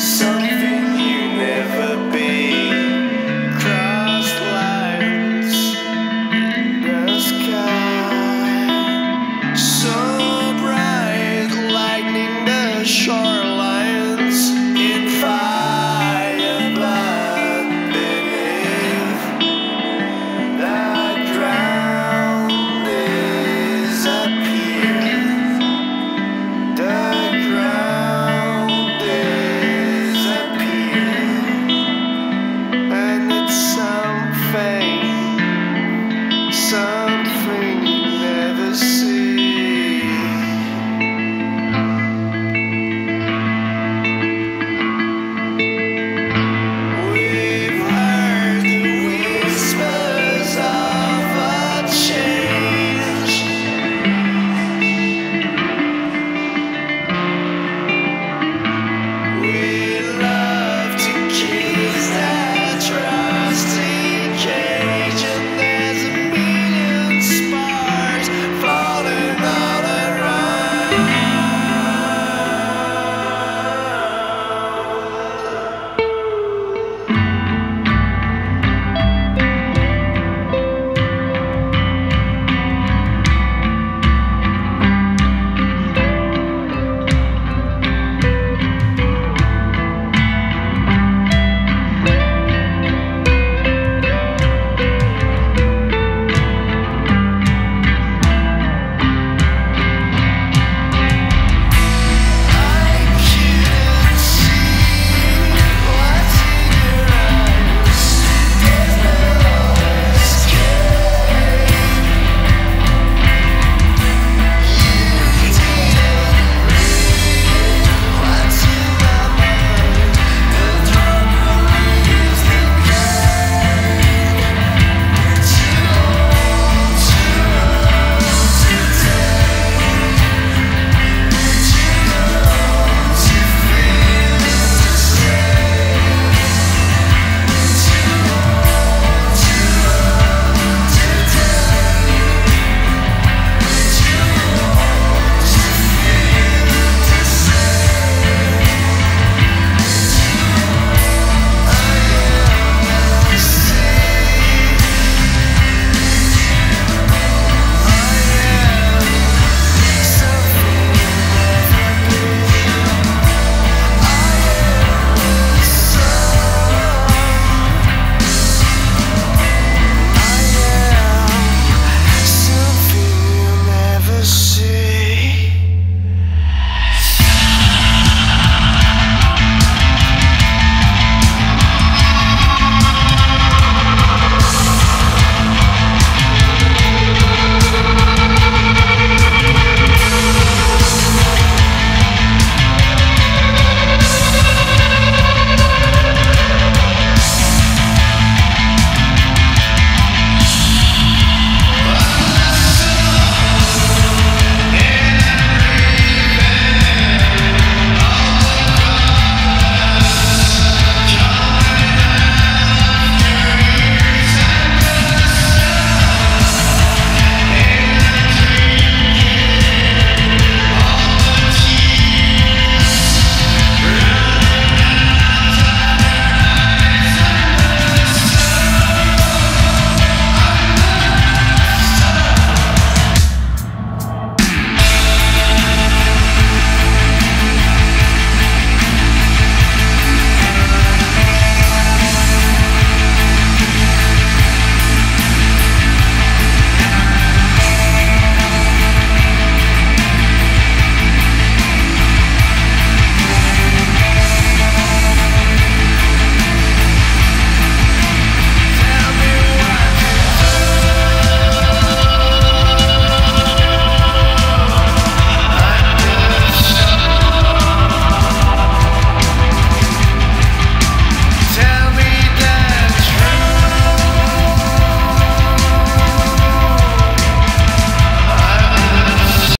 Sunny